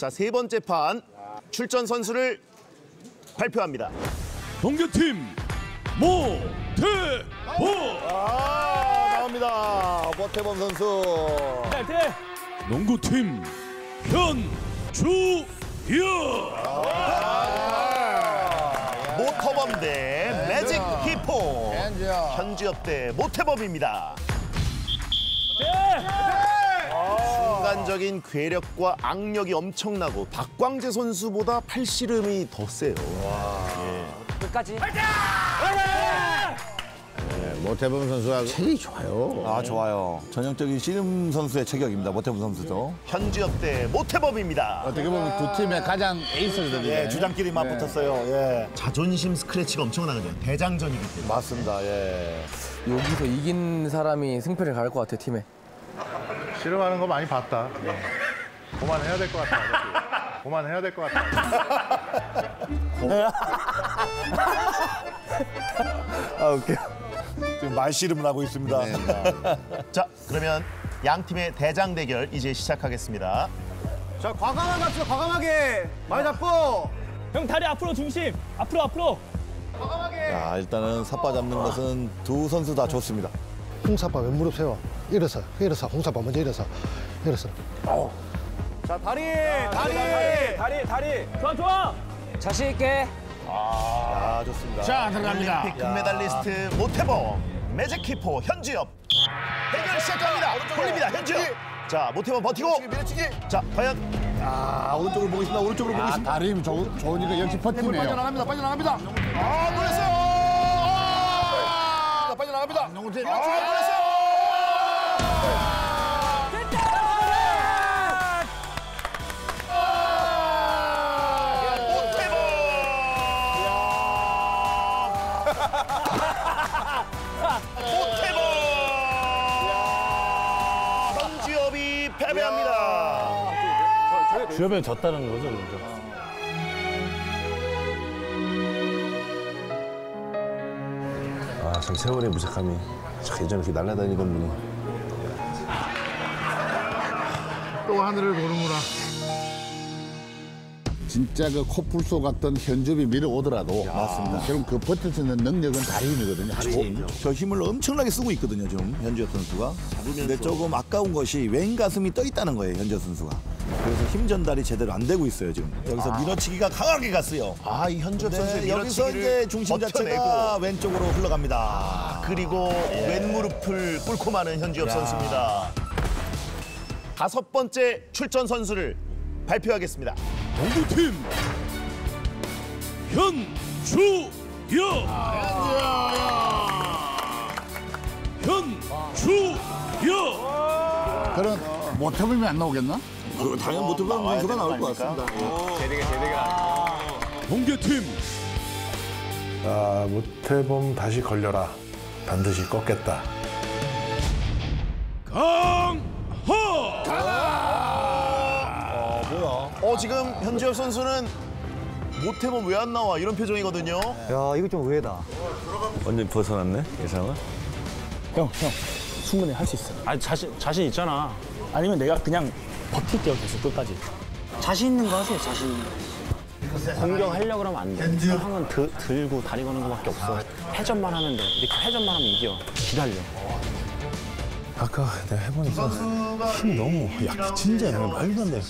자, 세 번째 판 출전 선수를 발표합니다. 동교팀 모태보 아, 나옵니다. 모태범 선수. 농구팀 현주여 모터범 대 매직 히포. 현주엽 대 모태범입니다. 순간적인 괴력과 악력이 엄청나고 박광재 선수보다 팔씨름이 더 세요. 끝까지. 모태범 선수가 체력이 좋아요. 아 좋아요. 전형적인 씨름 선수의 체격입니다. 모태부 선수도. 현주엽 대 모태범입니다. 어떻게 보면 두 팀의 가장 에이스들이네. 예, 주장끼리 맞붙었어요. 예. 자존심 스크래치가 엄청나거든요. 대장전이기 때문에. 맞습니다. 예. 여기서 이긴 사람이 승패를 가를 것 같아 팀에. 씨름하는 거 많이 봤다. 그만해야 될 것 같아. 그만해야 될 것 같아. 아 웃겨. 지금 말씨름을 하고 있습니다. 자, 그러면 양 팀의 대장 대결 이제 시작하겠습니다. 자, 과감하게 갑시다. 과감하게. 많이 잡고. 형 다리 앞으로 중심. 앞으로 앞으로. 자, 일단은 삿바 잡는 것은 두 선수 다 좋습니다. 홍사빠 왼 무릎 세워 일어서 일어서 홍사빠 먼저 일어서 일어서 자, 다리. 다리. 다리 다리. 좋아 좋아. 자신 있게. 아 좋습니다. 자, 들어갑니다. 올림픽 금메달리스트 모태범, 매직 키퍼 현주엽. 대결 시작합니다. 돌립니다. 현주엽. 자, 모태범 버티고. 밀어치기. 자, 과연 아 오른쪽으로 보고 있습니다. 오른쪽으로 보고 아, 있습니다. 다리 힘 좋, 좋으니까 역시 버티네요. 빠져나갑니다. 빠져나갑니다. 아, 놀랐어요. 아! 빠져나갑니다. 아, 놀랐어요. 주협에 졌다는 거죠, 그죠? 아, 참 세월의 무색함이 참 예전에 이렇게 날아다니던 분이 또 하늘을 보는구나. 진짜 그 코뿔소 같던 현접이 밀어오더라도 맞습니다. 그럼 그 버틸 수 있는 능력은 다리 힘이거든요. 힘. 저 힘을 엄청나게 쓰고 있거든요, 지금 현주엽 선수가. 근데 조금 아까운 것이 왼 가슴이 떠 있다는 거예요, 현주엽 선수가. 그래서 힘 전달이 제대로 안 되고 있어요, 지금. 여기서 밀어치기가 강하게 갔어요. 아, 이 현주엽 선수의 네, 여기서 밀어치기를 이제 중심 자체가 버텨내고 왼쪽으로 흘러갑니다. 그리고 왼무릎을 꿇고 마는 현주엽 선수입니다. 다섯 번째 출전 선수를 발표하겠습니다. 농구팀 현주여 현주여 그런 모태범이 안 나오겠나? 그 당연 못 들어가는 선수가 나올 것 같습니다. 동교팀 아, 모태범 다시 걸려라. 반드시 꺾겠다. 강하 어, 지금 현주엽 선수는 모태범 왜 안 나와 이런 표정이거든요. 야 이거 좀 의외다. 완전 벗어났네, 예상은. 형 형. 충분히 할 수 있어. 아 자신 자신 있잖아. 아니면 내가 그냥 버틸게요 계속 끝까지. 자신 있는 거 하세요 자신. 공격하려고 그러면 안 돼. 드, 들고 다리 거는 거밖에 없어. 회전만 하면 돼. 이렇게 회전만 하면 이겨. 기다려. 아까 내가 해보니까 힘이 너무 약, 진짜 말도 안 돼.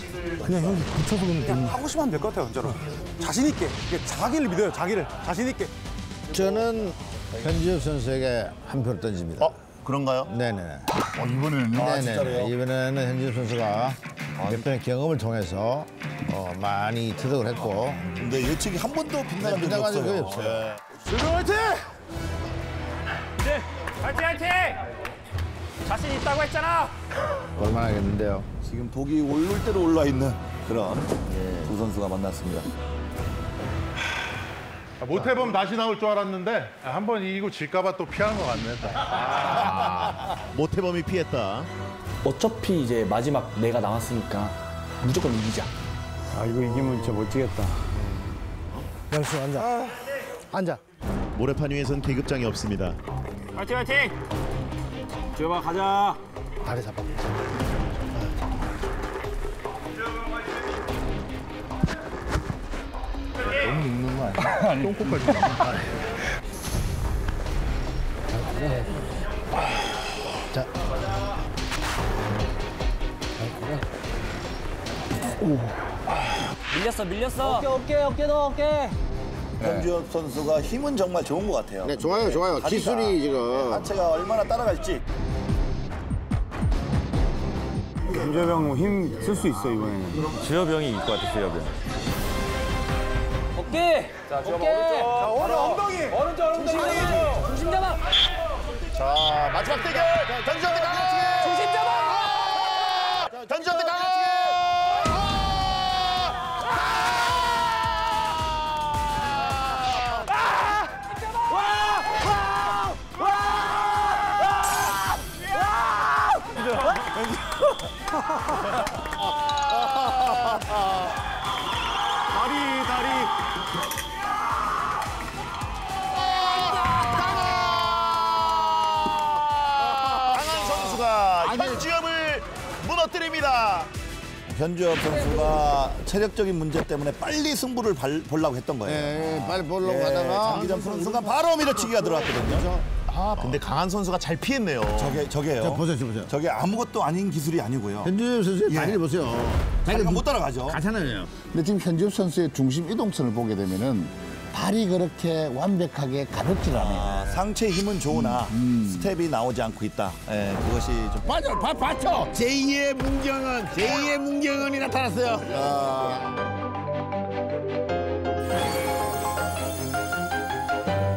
그냥 여기 붙여서 그러면 되는 하고 싶으면 하면 될 것 같아요, 진짜로. 자신 있게. 이게 자기를 믿어요, 자기를. 자신 있게. 저는 현지엽 선수에게 한 표를 던집니다. 어, 그런가요? 네네. 어, 이번에는요? 네네. 이번에는 현지엽 선수가 몇 번의 경험을 통해서 어, 많이 터득을 했고 근데 예측이 한 번도 빗나간 적이 빗나간 적이 없어요. 없어요. 네. 화이팅 화이팅. 자신 있다고 했잖아. 볼만하겠는데요. 지금 독이 오를 대로 올라 있는 그런 두 선수가 만났습니다. 아, 모태범 다시 나올 줄 알았는데 한 번 이기고 질까봐 또 피하는 것 같네. 모태범이 피했다. 어차피 이제 마지막 내가 남았으니까 무조건 이기자. 아 이거 이기면 진짜 멋지겠다 양수 앉아 앉아 모래판 위에선 계급장이 없습니다. 화이팅 화이팅. 주여봐 가자. 다리 잡아 밀렸어 밀렸어. 어깨 어깨 너 어깨. 현주엽 선수가 힘은 정말 좋은 것 같아요. 네, 좋아요, 좋아요. 다리가, 기술이 지금. 하체가 얼마나 따라갈지. 김재병 힘쓸 수 있어 이번에. 지엽이 형이 이길 것 같아, 지엽이 형. 어깨. 자 어깨. 자, 오른 엉덩이. 오른쪽 오른쪽 중심 잡아. 자, 마지막 대결. 자, 던지 현지엽을 무너뜨립니다. 현주엽 선수가 체력적인 문제 때문에 빨리 승부를 발- 보려고 했던 거예요. 네, 빨리 보려고 예, 하다가. 장기전 순간 바로 밀어치기가 들어왔거든요. 아, 근데 강한 선수가 잘 피했네요. 저게 저게요. 자, 보세요, 보세요. 저게 아무것도 아닌 기술이 아니고요. 현주엽 선수 의 예. 다리를 보세요. 자기가 못 따라가죠. 가잖아요. 근데 지금 현주엽 선수의 중심 이동선을 보게 되면은 발이 그렇게 완벽하게 가볍질 않아요. 아, 상체 힘은 좋으나 스텝이 나오지 않고 있다. 예, 그것이 좀 맞아, 봐, 봤죠? 제2의 문경은, 제2의 문경은이 나타났어요.